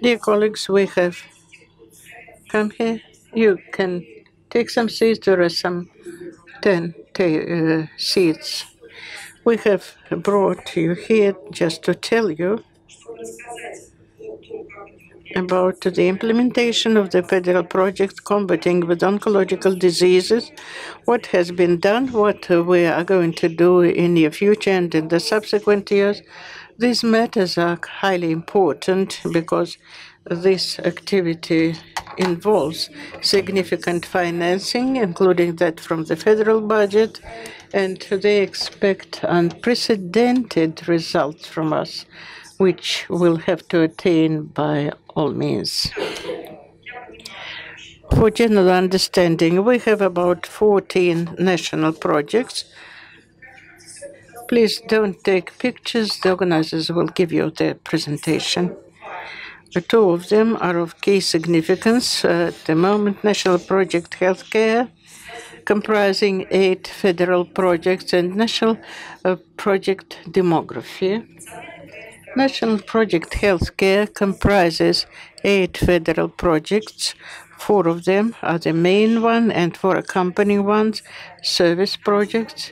Dear colleagues, we have come here. You can take some seats. There are some 10 uh, seats. We have brought you here just to tell you about the implementation of the federal project combating with oncological diseases, what has been done, what we are going to do in the future and in the subsequent years. These matters are highly important because this activity involves significant financing, including that from the federal budget, and they expect unprecedented results from us, which we'll have to attain by all means. For general understanding, we have about 14 national projects Please don't take pictures. The organizers will give you the presentation. The two of them are of key significance. Uh, at the moment, National Project Healthcare, comprising eight federal projects, and National uh, Project Demography. National Project Healthcare comprises eight federal projects. Four of them are the main one, and four accompanying ones, service projects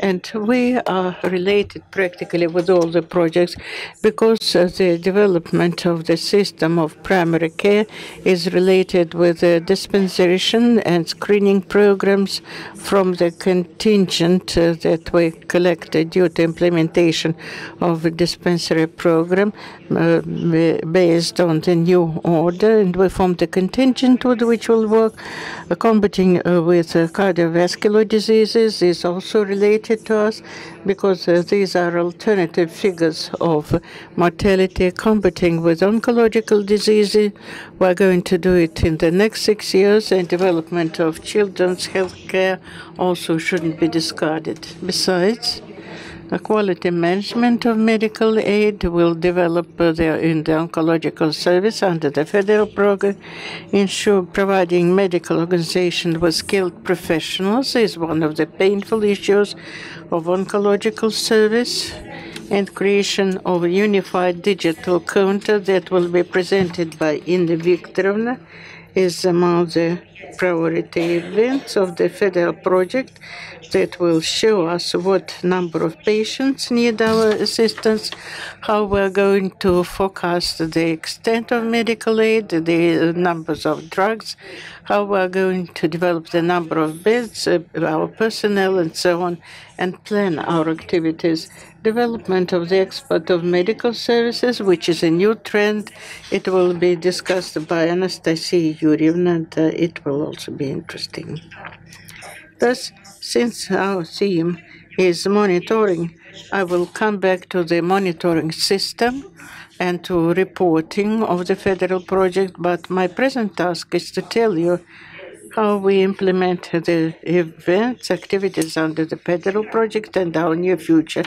and we are related practically with all the projects because uh, the development of the system of primary care is related with the dispensation and screening programs from the contingent uh, that we collected due to implementation of a dispensary program uh, based on the new order. And we formed a contingent with which will work uh, combating uh, with uh, cardiovascular diseases. Is also related to us because uh, these are alternative figures of mortality combating with oncological diseases. We're going to do it in the next six years, and development of children's health care also shouldn't be discarded. Besides, the quality management of medical aid will develop uh, in the oncological service under the federal program. Ensure providing medical organization with skilled professionals is one of the painful issues of oncological service and creation of a unified digital counter that will be presented by Inna Viktorovna is among the priority events of the federal project that will show us what number of patients need our assistance, how we're going to forecast the extent of medical aid, the numbers of drugs, how we're going to develop the number of beds, uh, our personnel, and so on, and plan our activities. Development of the export of medical services, which is a new trend. It will be discussed by Anastasia Yurievna, and uh, it will also be interesting. Thus, since our theme is monitoring, I will come back to the monitoring system and to reporting of the federal project, but my present task is to tell you how we implement the events, activities under the federal project and our near future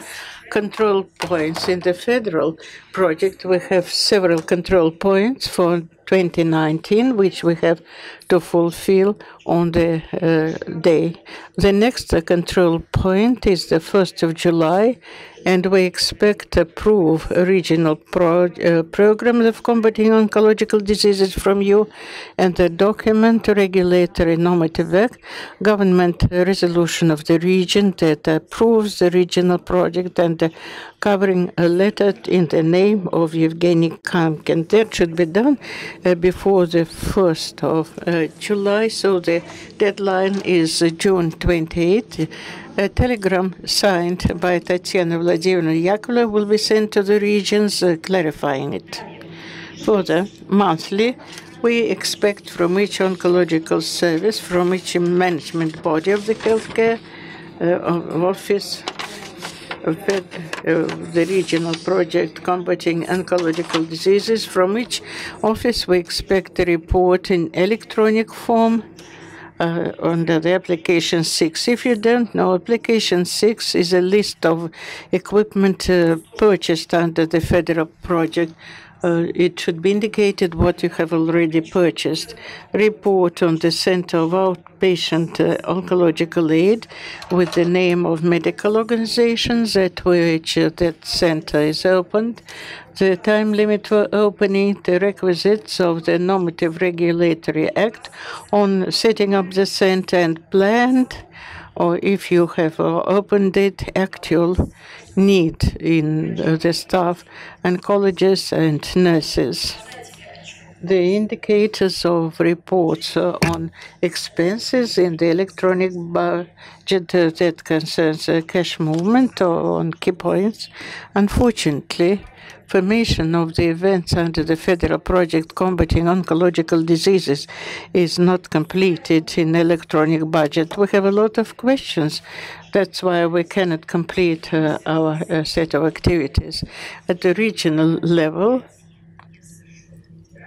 control points. In the federal project, we have several control points for 2019, which we have to fulfill on the uh, day. The next uh, control point is the 1st of July, and we expect to approve a regional pro uh, programs of combating oncological diseases from you, and the document, regulatory normative act, government resolution of the region that approves the regional project and covering a letter in the name of Evgeny Kamkin. That should be done before the 1st of uh, July, so the deadline is uh, June 28th. A telegram signed by Tatiana Vladimirovna Yakovleva will be sent to the regions uh, clarifying it. Further, monthly, we expect from each oncological service, from each management body of the healthcare uh, office, the regional project combating oncological diseases, from which office we expect a report in electronic form uh, under the application 6. If you don't know, application 6 is a list of equipment uh, purchased under the federal project it should be indicated what you have already purchased. Report on the Center of Outpatient uh, Oncological Aid with the name of medical organizations at which uh, that center is opened, the time limit for opening, the requisites of the Normative Regulatory Act on setting up the center and planned or if you have uh, opened it, actual need in the staff, oncologists and nurses. The indicators of reports on expenses in the electronic budget that concerns cash movement on key points. Unfortunately, information of the events under the federal project combating oncological diseases is not completed in electronic budget. We have a lot of questions. That's why we cannot complete uh, our uh, set of activities. At the regional level,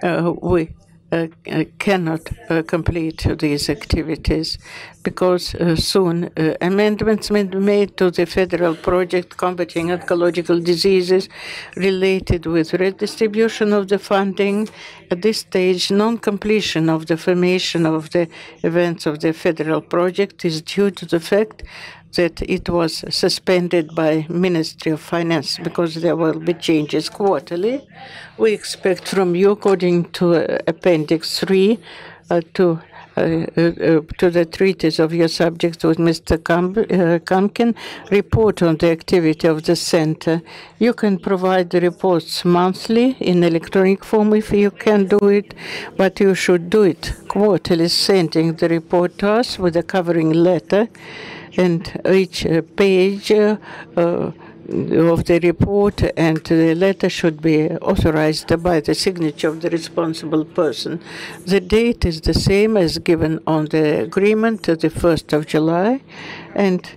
uh, we uh, uh, cannot uh, complete these activities because soon amendments may be made to the federal project combating oncological diseases related with redistribution of the funding. At this stage, non-completion of the formation of the events of the federal project is due to the fact that it was suspended by Ministry of Finance because there will be changes quarterly. We expect from you, according to uh, Appendix 3, uh, to uh, uh, to the treatise of your subject with Mr. Kamkin, report on the activity of the center. You can provide the reports monthly in electronic form if you can do it, but you should do it quarterly, sending the report to us with a covering letter and each page uh, of the report and the letter should be authorized by the signature of the responsible person. The date is the same as given on the agreement, the 1st of July, and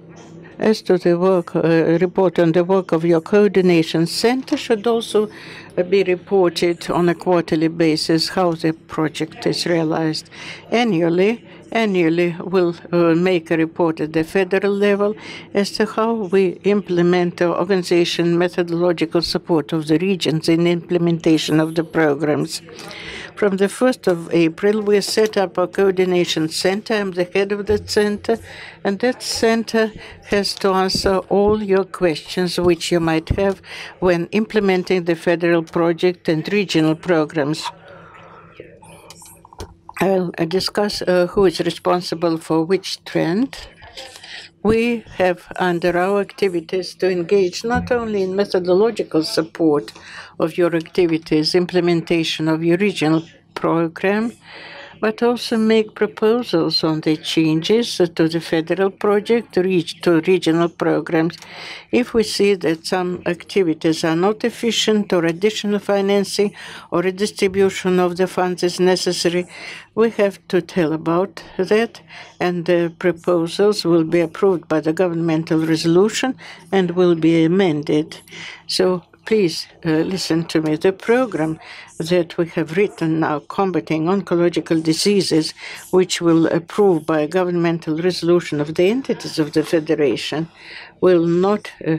as to the work uh, report on the work of your coordination center should also uh, be reported on a quarterly basis how the project is realized annually annually we'll uh, make a report at the federal level as to how we implement the organization methodological support of the regions in implementation of the programs. From the 1st of April, we set up a coordination center. I'm the head of that center, and that center has to answer all your questions which you might have when implementing the federal project and regional programs. I'll discuss uh, who is responsible for which trend. We have under our activities to engage not only in methodological support of your activities, implementation of your regional program, but also make proposals on the changes to the federal project to to regional programs. If we see that some activities are not efficient or additional financing or redistribution of the funds is necessary, we have to tell about that, and the proposals will be approved by the governmental resolution and will be amended. So please uh, listen to me. The program that we have written now, Combating Oncological Diseases, which will approve by a governmental resolution of the entities of the Federation, will not uh,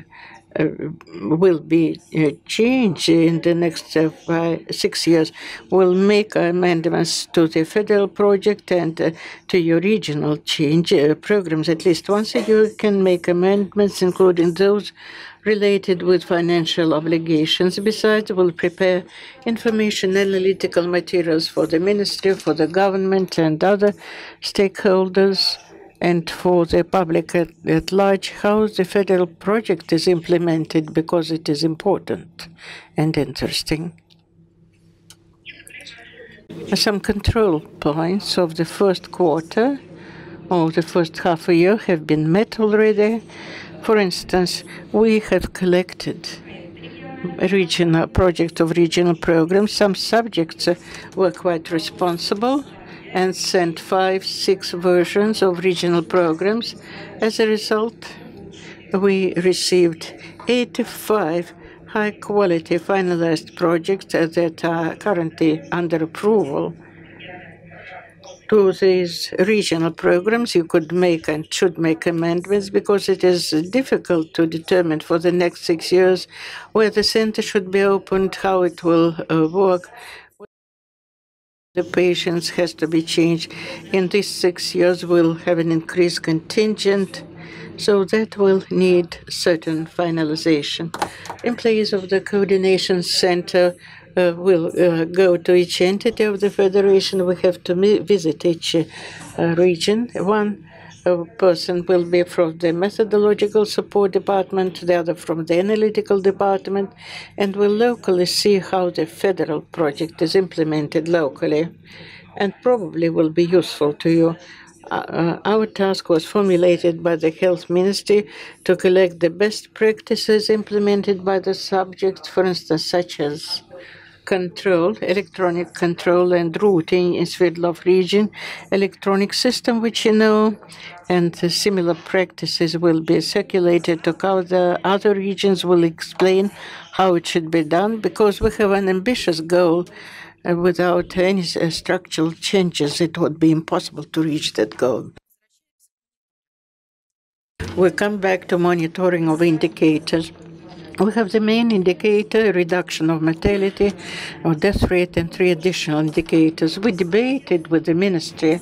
will be uh, changed in the next uh, five, six years. We'll make amendments to the federal project and uh, to your regional change uh, programs. At least once a year, you can make amendments, including those related with financial obligations. Besides, we'll prepare information analytical materials for the ministry, for the government, and other stakeholders, and for the public at, at large, how the federal project is implemented because it is important and interesting. Some control points of the first quarter or the first half a year have been met already. For instance, we have collected regional project of regional programs. Some subjects were quite responsible and sent five, six versions of regional programs. As a result, we received 85 high-quality finalized projects that are currently under approval to these regional programs, you could make and should make amendments because it is difficult to determine for the next six years where the center should be opened, how it will uh, work. The patients has to be changed. In these six years, we'll have an increased contingent, so that will need certain finalization. In place of the coordination center, uh, will uh, go to each entity of the federation. We have to visit each uh, region. One person will be from the methodological support department, the other from the analytical department, and will locally see how the federal project is implemented locally and probably will be useful to you. Uh, our task was formulated by the Health Ministry to collect the best practices implemented by the subjects, for instance, such as control, electronic control and routing in Sverdlov region, electronic system, which you know, and similar practices will be circulated to cover the other regions will explain how it should be done because we have an ambitious goal uh, without any uh, structural changes it would be impossible to reach that goal. We come back to monitoring of indicators. We have the main indicator, reduction of mortality or death rate, and three additional indicators. We debated with the ministry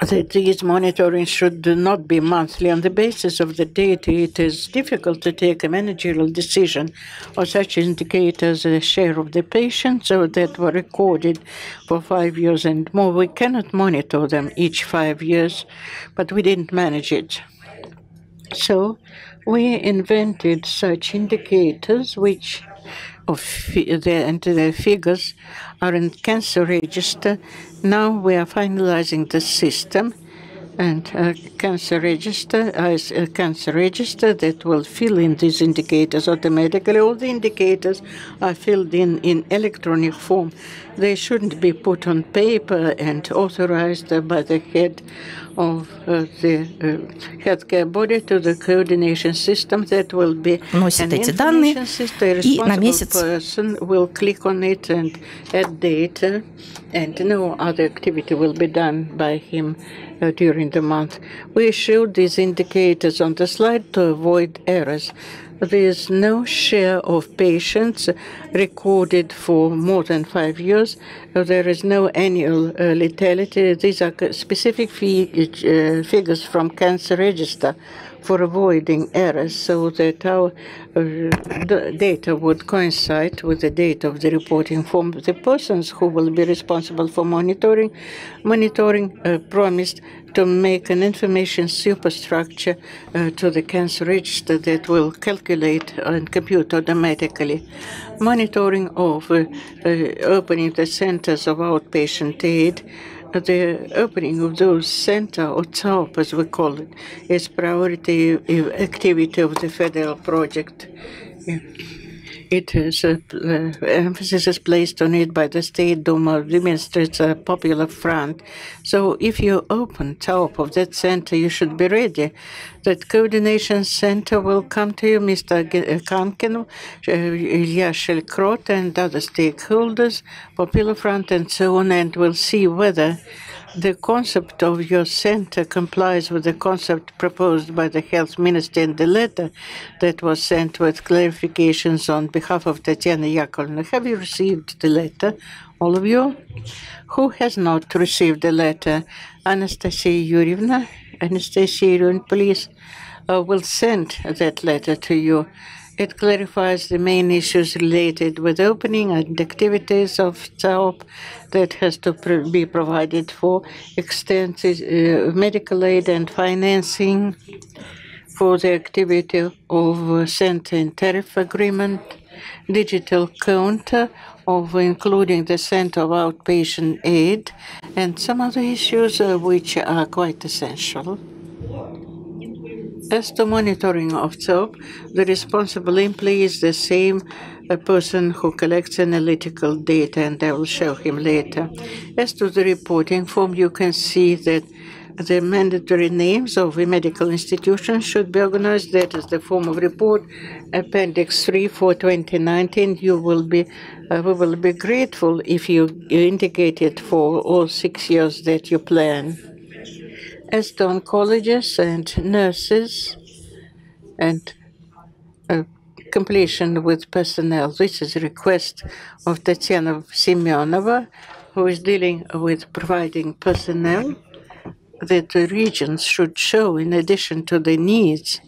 that these monitoring should not be monthly. On the basis of the data, it is difficult to take a managerial decision on such indicators as share of the patients that were recorded for five years and more. We cannot monitor them each five years, but we didn't manage it. So we invented such indicators which of the, and the figures are in cancer register. Now we are finalizing the system and a cancer register is a cancer register that will fill in these indicators automatically. All the indicators are filled in in electronic form. They shouldn't be put on paper and authorized by the head of uh, the uh, healthcare body to the coordination system that will be носит эти данные и на месяц person will click on it and add data and no other activity will be done by him uh, during the month. We showed these indicators on the slide to avoid errors. There is no share of patients recorded for more than five years. There is no annual uh, lethality. These are specific uh, figures from cancer register for avoiding errors so that our uh, data would coincide with the date of the reporting form. The persons who will be responsible for monitoring monitoring uh, promised to make an information superstructure uh, to the cancer register that will calculate and compute automatically. Monitoring of uh, uh, opening the centers of outpatient aid the opening of those center or TOP, as we call it, is priority activity of the federal project. Yeah it is uh, emphasis is placed on it by the State Duma demonstrates a popular front. So if you open top of that center, you should be ready. That coordination center will come to you, Mr. Kamkin, uh, Ilya Shelkrot, and other stakeholders, Popular Front, and so on, and we'll see whether the concept of your center complies with the concept proposed by the health minister in the letter that was sent with clarifications on behalf of Tatiana Yakovlevna. Have you received the letter, all of you? Who has not received the letter? Anastasia Yurievna, Anastasia Yurievna, please, uh, will send that letter to you. It clarifies the main issues related with opening and activities of TAOP that has to be provided for, extensive uh, medical aid and financing for the activity of center and tariff agreement, digital counter of including the center of outpatient aid, and some other issues uh, which are quite essential. As to monitoring of TOP, the responsible employee is the same person who collects analytical data, and I will show him later. As to the reporting form, you can see that the mandatory names of the medical institutions should be organized. That is the form of report, Appendix 3 for 2019. You will be, uh, we will be grateful if you, you indicate it for all six years that you plan. As to oncologists and nurses and uh, completion with personnel, this is a request of Tatiana Semyonova, who is dealing with providing personnel that the regions should show, in addition to the needs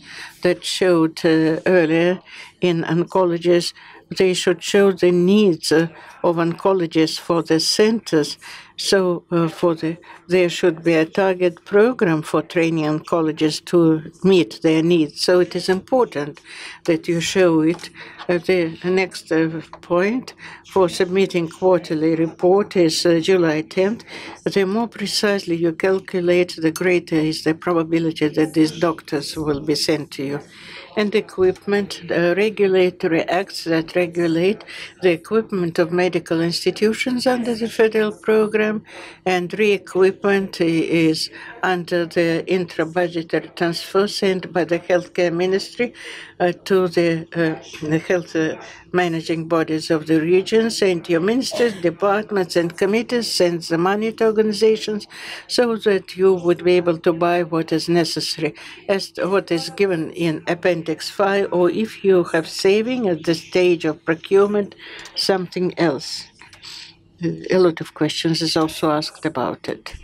that showed uh, earlier in oncologists, they should show the needs uh, of oncologists for the centers. So uh, for the there should be a target program for training colleges to meet their needs. So it is important that you show it. Uh, the next uh, point for submitting quarterly report is uh, July 10th. The more precisely you calculate, the greater is the probability that these doctors will be sent to you and equipment, the regulatory acts that regulate the equipment of medical institutions under the federal program, and re-equipment is under the intra-budgetary transfer sent by the healthcare ministry uh, to the, uh, the health uh, managing bodies of the regions and your ministers, departments, and committees send the money to organizations so that you would be able to buy what is necessary as what is given in Appendix 5, or if you have saving at the stage of procurement, something else. A lot of questions is also asked about it.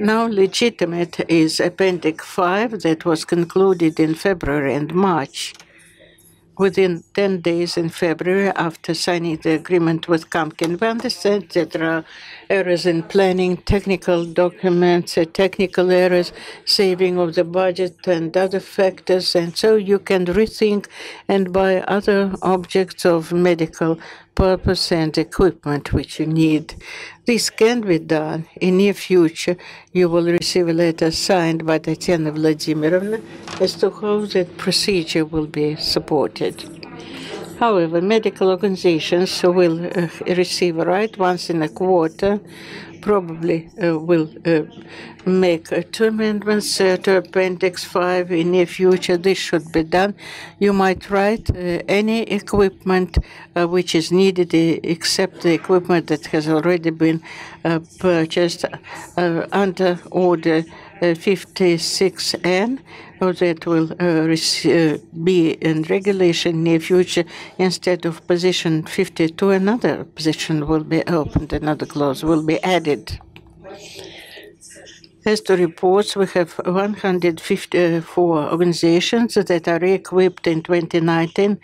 Now, legitimate is Appendix 5 that was concluded in February and March within 10 days in February after signing the agreement with Kamkin. We understand that there are errors in planning, technical documents, uh, technical errors, saving of the budget, and other factors. And so you can rethink and buy other objects of medical purpose and equipment which you need. This can be done. In near future, you will receive a letter signed by Tatiana Vladimirovna as to how that procedure will be supported. However, medical organizations will uh, receive a right once in a quarter probably uh, will uh, make two amendments to Appendix 5 in the future. This should be done. You might write uh, any equipment which is needed except the equipment that has already been purchased under Order 56N that will uh, be in regulation near future instead of position 52 another position will be opened another clause will be added as to reports, we have 154 organizations that are equipped in 2019,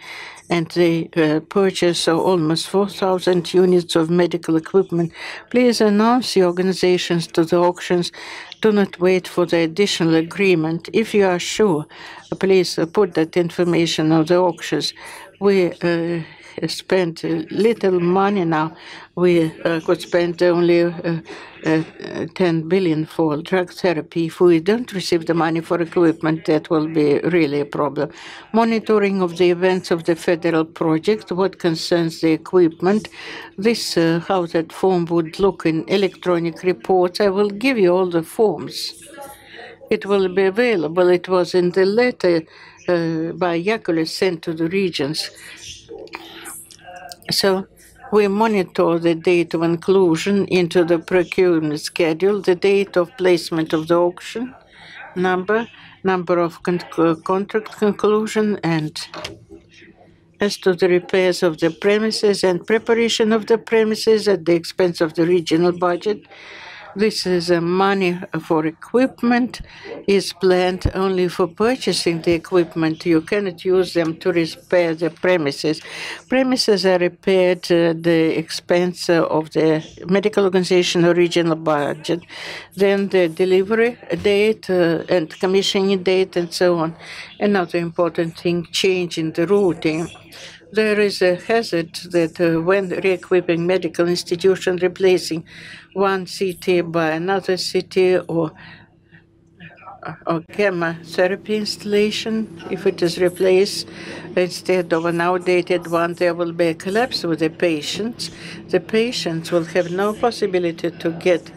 and they uh, purchase uh, almost 4,000 units of medical equipment. Please announce the organizations to the auctions. Do not wait for the additional agreement. If you are sure, please put that information on the auctions. We uh, spent little money now. We uh, could spend only uh, uh, 10 billion for drug therapy. If we don't receive the money for equipment, that will be really a problem. Monitoring of the events of the federal project, what concerns the equipment, this uh, how that form would look in electronic reports. I will give you all the forms. It will be available. It was in the letter uh, by Yakulis sent to the regions. So we monitor the date of inclusion into the procurement schedule, the date of placement of the auction, number, number of con contract conclusion, and as to the repairs of the premises and preparation of the premises at the expense of the regional budget, this is a money for equipment is planned only for purchasing the equipment. You cannot use them to repair the premises. Premises are repaired at the expense of the medical organization or regional budget. Then the delivery date uh, and commissioning date and so on. Another important thing, change in the routing there is a hazard that uh, when re-equipping medical institution, replacing one city by another city or or therapy installation, if it is replaced instead of an outdated one, there will be a collapse with the patients. The patients will have no possibility to get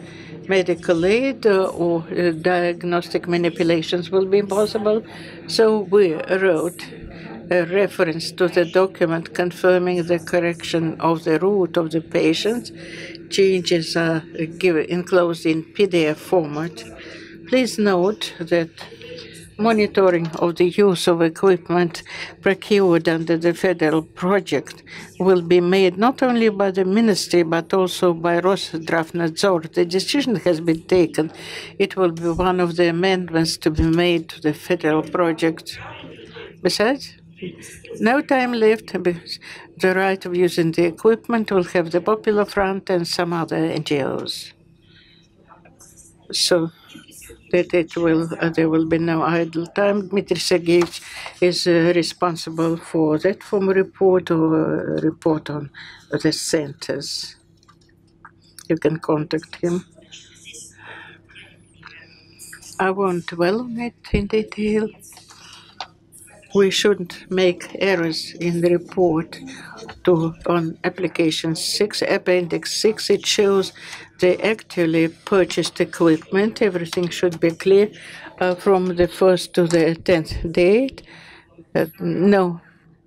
medical aid uh, or uh, diagnostic manipulations will be impossible. So we wrote a reference to the document confirming the correction of the route of the patient. Changes are given enclosed in PDF format. Please note that monitoring of the use of equipment procured under the federal project will be made not only by the ministry but also by Roszdravnadzor. The decision has been taken. It will be one of the amendments to be made to the federal project. Besides, no time left. The right of using the equipment will have the Popular Front and some other NGOs. So that it will uh, there will be no idle time. Dmitry Sergeyevich is uh, responsible for that form report or uh, report on the centers. You can contact him. I won't dwell on it in detail. We shouldn't make errors in the report to on application 6, appendix 6. It shows they actually purchased equipment. Everything should be clear uh, from the first to the 10th date. Uh, no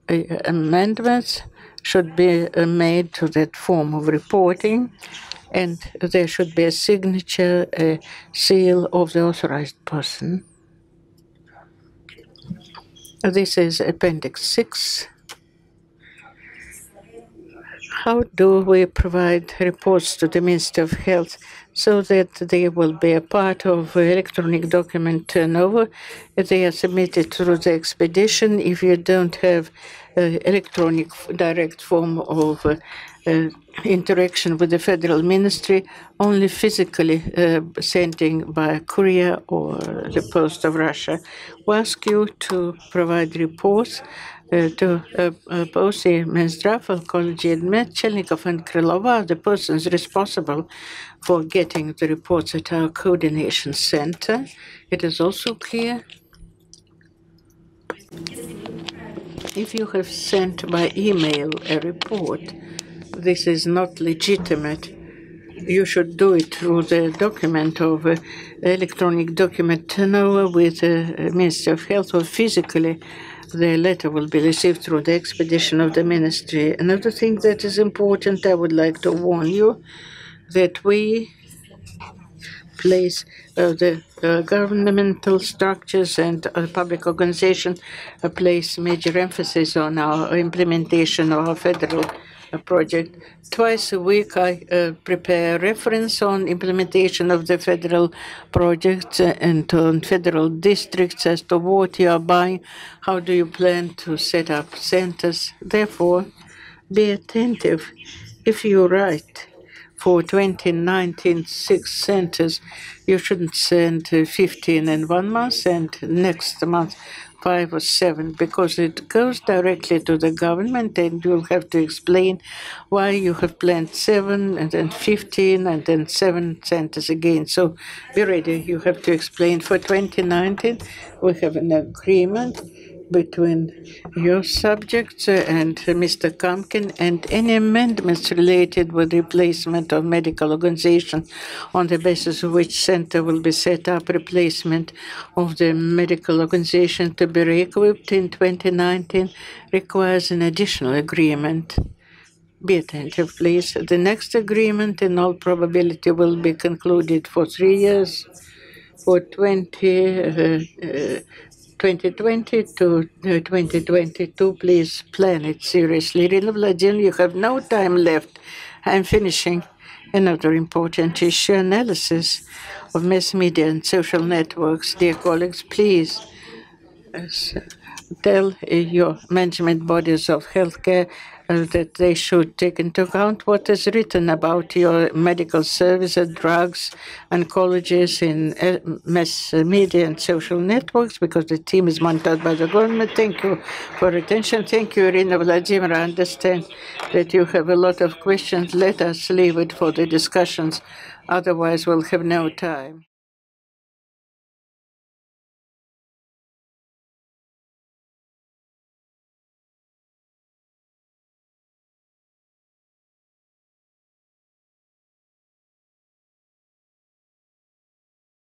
uh, amendments should be uh, made to that form of reporting. And there should be a signature, a seal of the authorized person. This is Appendix 6. How do we provide reports to the Ministry of Health so that they will be a part of electronic document turnover? They are submitted through the expedition. If you don't have uh, electronic direct form of uh, uh, interaction with the federal ministry, only physically uh, sending by courier or the post of Russia. We ask you to provide reports uh, to uh, both the Minzdrav, and Chelnikov and Krylova, the persons responsible for getting the reports at our coordination center. It is also clear if you have sent by email a report, this is not legitimate. You should do it through the document of uh, electronic document turnover with the uh, Ministry of Health or physically. The letter will be received through the expedition of the ministry. Another thing that is important, I would like to warn you that we place uh, the uh, governmental structures and uh, public organizations uh, place major emphasis on our implementation of our federal project. Twice a week, I uh, prepare reference on implementation of the federal projects and on federal districts as to what you are buying, how do you plan to set up centers. Therefore, be attentive. If you write for 2019 six centers, you shouldn't send 15 in one month and next month five or seven because it goes directly to the government and you'll have to explain why you have planned seven and then 15 and then seven centers again. So be ready. You have to explain for 2019. We have an agreement between your subjects and Mr. Kamkin and any amendments related with replacement of medical organization on the basis of which center will be set up, replacement of the medical organization to be re-equipped in 2019 requires an additional agreement. Be attentive, please. The next agreement, in all probability, will be concluded for three years for 20, uh, uh, 2020 to 2022, please plan it seriously. Irina you have no time left. I'm finishing another important issue analysis of mass media and social networks. Dear colleagues, please uh, tell uh, your management bodies of healthcare that they should take into account what is written about your medical services, drugs, oncologists in uh, mass media and social networks because the team is monitored by the government. Thank you for attention. Thank you, Irina Vladimir. I understand that you have a lot of questions. Let us leave it for the discussions. Otherwise, we'll have no time.